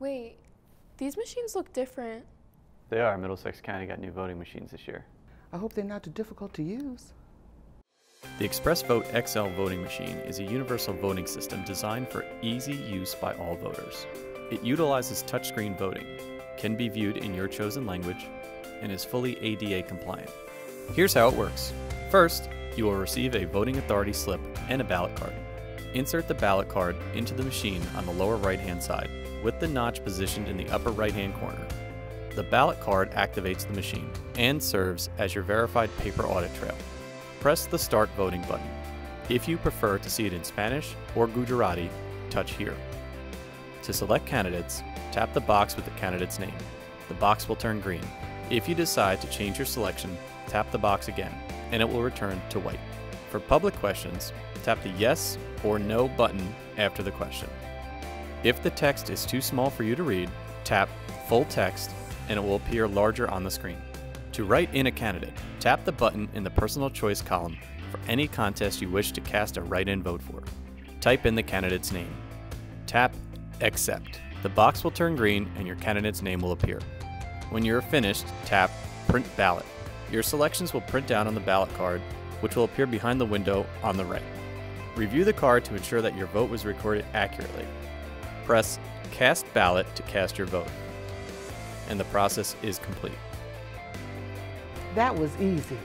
Wait, these machines look different. They are. Middlesex County got new voting machines this year. I hope they're not too difficult to use. The ExpressVote XL voting machine is a universal voting system designed for easy use by all voters. It utilizes touchscreen voting, can be viewed in your chosen language, and is fully ADA compliant. Here's how it works. First, you will receive a voting authority slip and a ballot card. Insert the ballot card into the machine on the lower right hand side, with the notch positioned in the upper right hand corner. The ballot card activates the machine and serves as your verified paper audit trail. Press the Start Voting button. If you prefer to see it in Spanish or Gujarati, touch here. To select candidates, tap the box with the candidate's name. The box will turn green. If you decide to change your selection, tap the box again, and it will return to white. For public questions, tap the Yes or No button after the question. If the text is too small for you to read, tap Full Text and it will appear larger on the screen. To write in a candidate, tap the button in the personal choice column for any contest you wish to cast a write in vote for. Type in the candidate's name. Tap Accept. The box will turn green and your candidate's name will appear. When you are finished, tap Print Ballot. Your selections will print down on the ballot card, which will appear behind the window on the right. Review the card to ensure that your vote was recorded accurately. Press Cast Ballot to cast your vote. And the process is complete. That was easy.